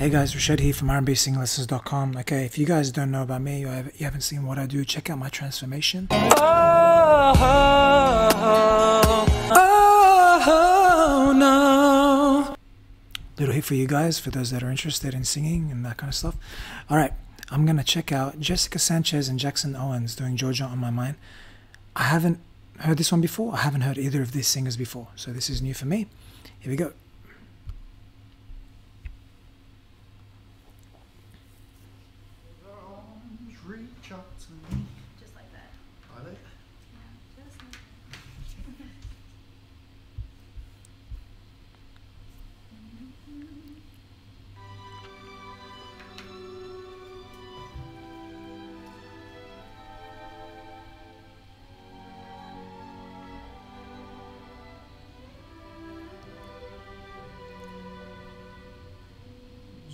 Hey guys, Rached here from RnBSingingLessons.com. Okay, if you guys don't know about me you haven't seen what I do, check out my transformation. Oh, oh, no. Little hit for you guys, for those that are interested in singing and that kind of stuff. All right, I'm gonna check out Jessica Sanchez and Jackson Owens doing Georgia on My Mind. I haven't heard this one before. I haven't heard either of these singers before, so this is new for me. Here we go.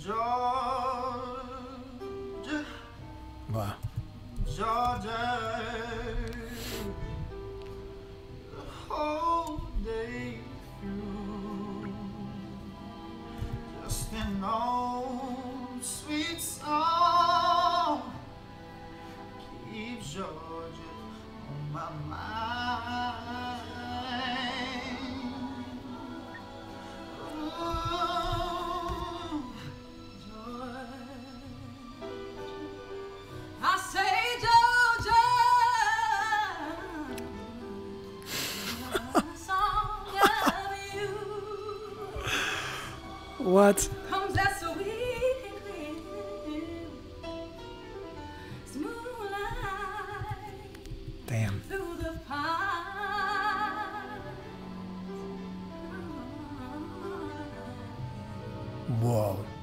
Georgia, Damn. Whoa.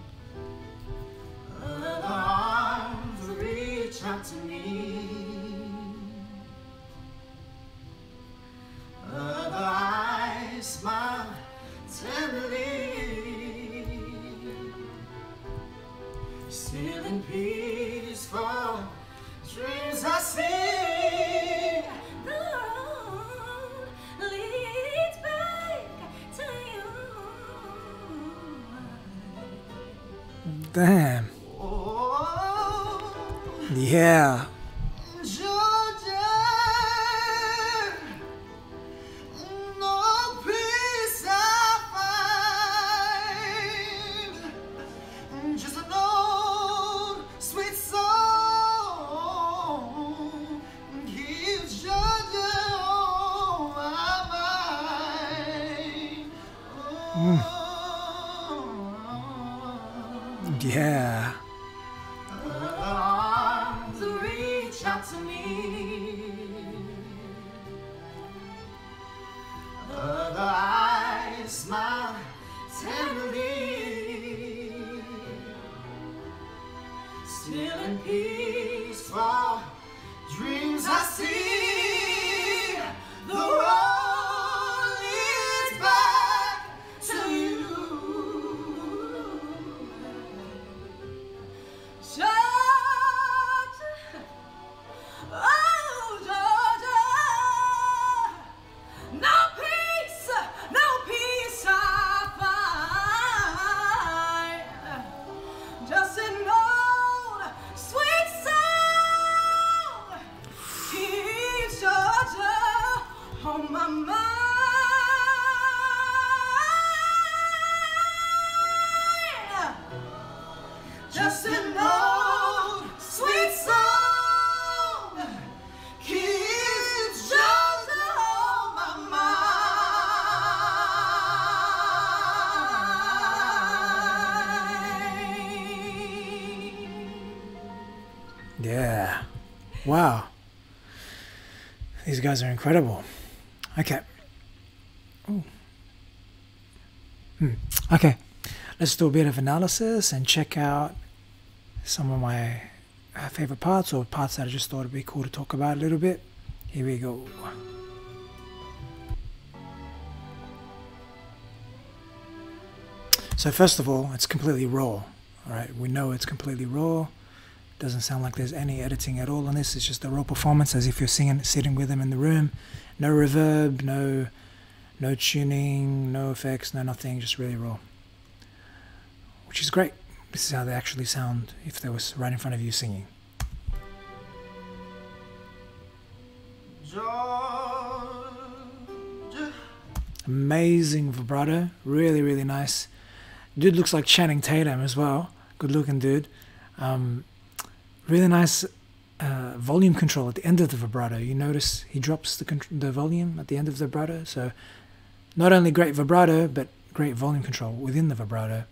Damn. Yeah. Tenderly. Still in dreams I see. The Yeah. Wow. These guys are incredible. Okay. Ooh. Hmm. Okay. Let's do a bit of analysis and check out some of my uh, favorite parts or parts that I just thought would be cool to talk about a little bit. Here we go. So first of all, it's completely raw. All right, we know it's completely raw. Doesn't sound like there's any editing at all on this. It's just a raw performance, as if you're singing, sitting with them in the room. No reverb, no, no tuning, no effects, no nothing. Just really raw, which is great. This is how they actually sound if they was right in front of you singing. Georgia. Amazing vibrato, really, really nice. Dude looks like Channing Tatum as well. Good looking dude. Um, really nice uh, volume control at the end of the vibrato. You notice he drops the the volume at the end of the vibrato. So not only great vibrato, but great volume control within the vibrato.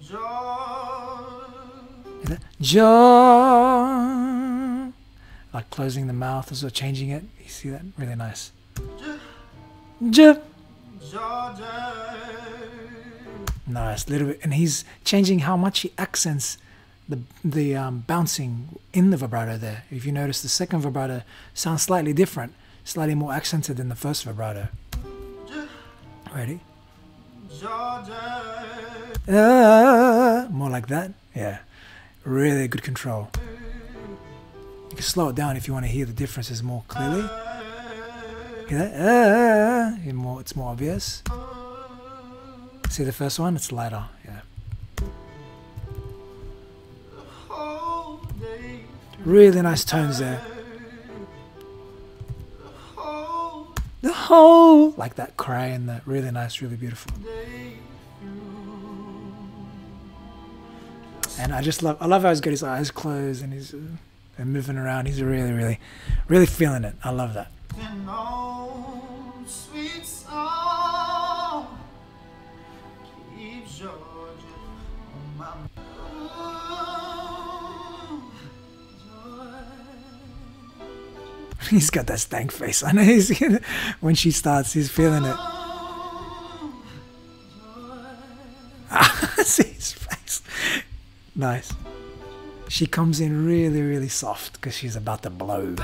Hear like closing the mouth as well, changing it. You see that? Really nice. Georgia. Nice, little bit, and he's changing how much he accents the the um, bouncing in the vibrato there. If you notice, the second vibrato sounds slightly different, slightly more accented than the first vibrato. Ready? Ah, more like that. Yeah, really good control. You can slow it down if you want to hear the differences more clearly. Hear that? Ah, more, it's more obvious. See the first one? It's lighter. Yeah. Really nice tones there. The whole like that cry and that really nice, really beautiful. And I just love I love how he's got his eyes closed and he's uh, and moving around. He's really, really, really feeling it. I love that. He's got that stank face. I know he's when she starts, he's feeling it. See his face. Nice. She comes in really, really soft because she's about to blow.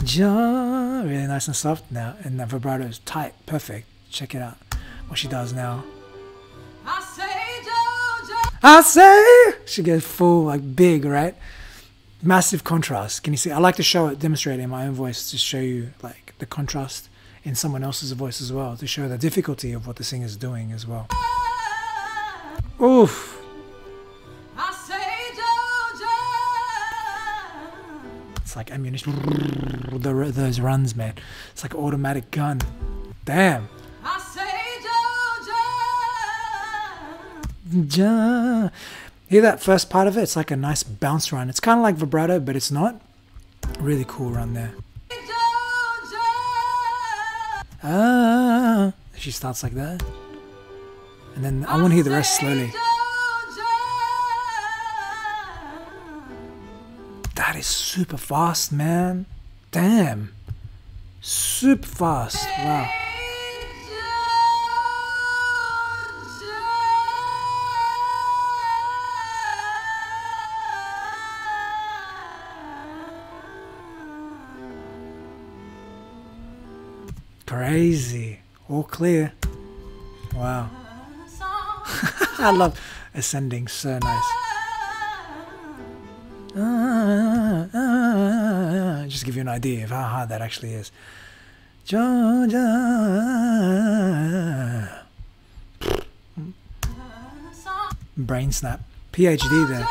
Really nice and soft now, and the vibrato is tight, perfect. Check it out. What she does now. I say, Georgia. I say she gets full, like big, right? Massive contrast. Can you see? I like to show it, demonstrate it in my own voice to show you like the contrast in someone else's voice as well, to show the difficulty of what the singer's doing as well. Oof. I say, Georgia. It's like ammunition. Those runs, man. It's like automatic gun. Damn. I. Ja. Hear that first part of it? It's like a nice bounce run. It's kind of like vibrato, but it's not. Really cool run there. Ah. She starts like that. And then I want to hear the rest slowly. That is super fast, man. Damn. Super fast. Wow. Crazy. All clear. Wow. I love ascending. So nice. Ah, ah, ah. Just give you an idea of how hard that actually is. Georgia. Brain snap. PhD there.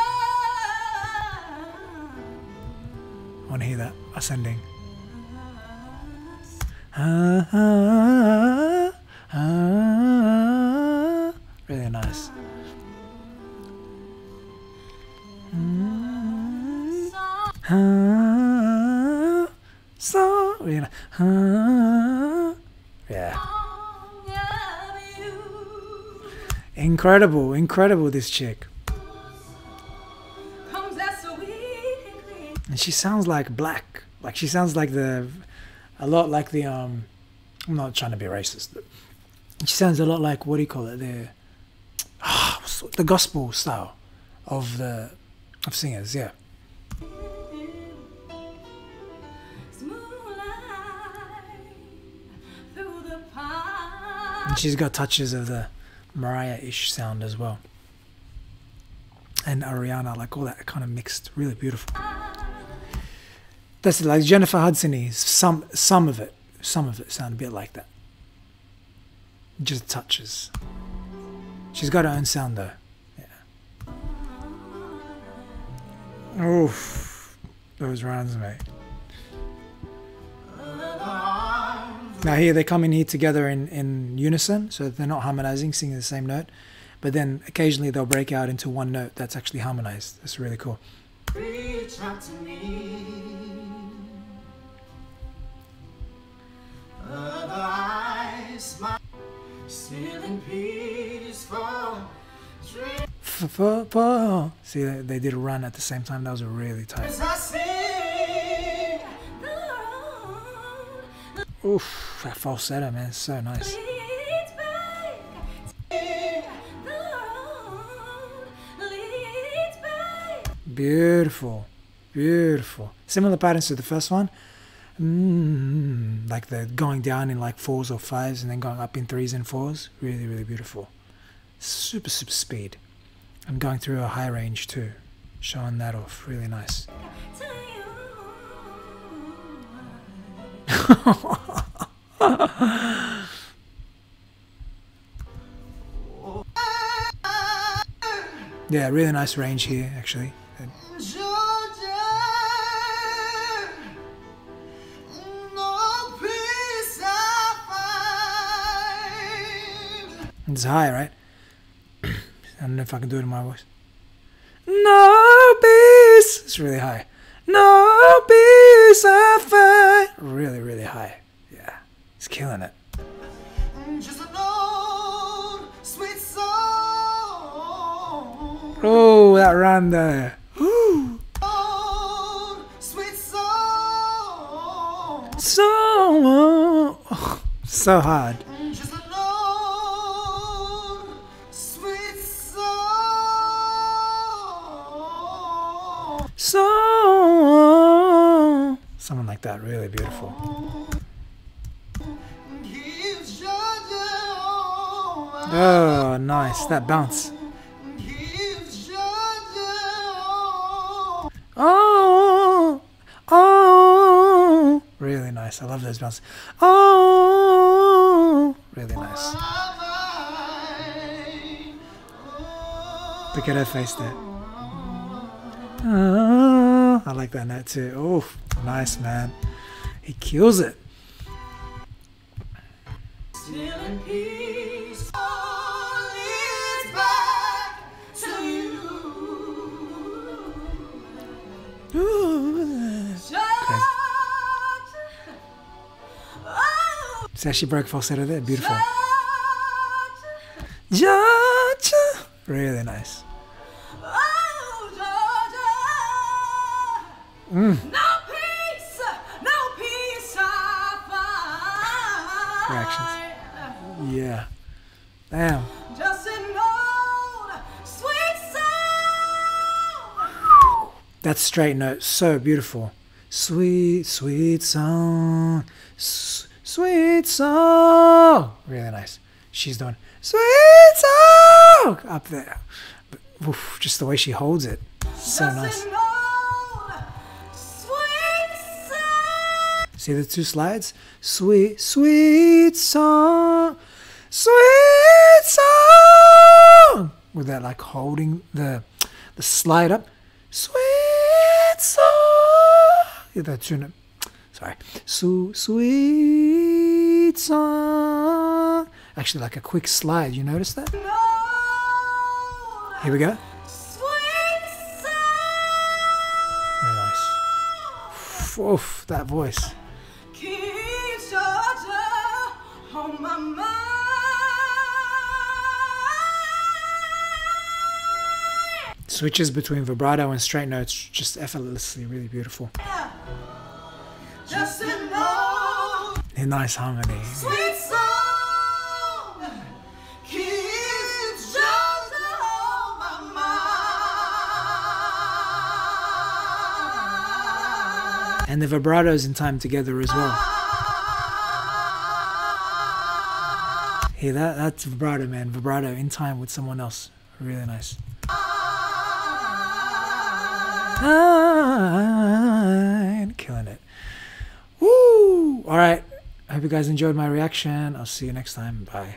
I want to hear that ascending. Really nice. Ah, so really nice. Ah. Yeah. Incredible, incredible this chick. And she sounds like black. Like she sounds like the a lot like the um I'm not trying to be racist. But she sounds a lot like what do you call it? The ah, the- gospel style of the of singers, yeah. And she's got touches of the Mariah-ish sound as well. And Ariana, like all that kind of mixed, really beautiful. That's like Jennifer Hudson is some some of it, some of it sound a bit like that. Just touches. She's got her own sound though. Yeah. Oof. Those runs, mate. Now here they come in here together in, in unison, so they're not harmonizing, singing the same note. But then occasionally they'll break out into one note that's actually harmonized. That's really cool. Other eyes smile, still in peaceful f- f- oh. See, they, they did a run at the same time. That was really tight. As I sing, Oof, that falsetto, man, it's so nice. Leads back. The road leads back. Beautiful, beautiful. Similar patterns to the first one. Mm, like the going down in like fours or fives and then going up in threes and fours. Really, really beautiful. Super, super speed. And going through a high range too. Showing that off. Really nice. Yeah, really nice range here actually. It's high, right? I don't know if I can do it in my voice. No peace. It's really high. No peace I find. Really, really high. Yeah, he's killing it. Old sweet song. Oh, that run there. Old sweet song. So, so hard. Song. So, something like that. Really beautiful. Gives Georgia all I Oh, nice. That bounce. Gives Georgia all Oh, oh. Really nice. I love those bounces. Oh, really nice. Look at her face there. Oh, like that note too. Oh, nice, man. He kills it. Still in peace. All is back to you. Ooh. Georgia. See how she broke falsetto there? Beautiful. Georgia. Really nice. Mm. No peace, no peace I find. Reactions. Yeah. Damn. Just an old sweet song. That straight note, so beautiful. Sweet, sweet song. S- sweet song. Really nice. She's doing sweet song up there. But, oof, just the way she holds it. So nice. See the two slides? Sweet, sweet song. Sweet song. With that like holding the the slide up. Sweet song. Yeah, that tune. Sorry. So sweet song. Actually, like a quick slide. You notice that? Here we go. sweet Very nice. Oof, that voice. Switches between vibrato and straight notes just effortlessly, really beautiful. Just A nice harmony. sweet song. Keeps Georgia on my mind. And the vibratos in time together as well. Hey, that? That's vibrato, man. Vibrato in time with someone else. Really nice. Ah, Killing it. Woo! All right. I hope you guys enjoyed my reaction. I'll see you next time. Bye.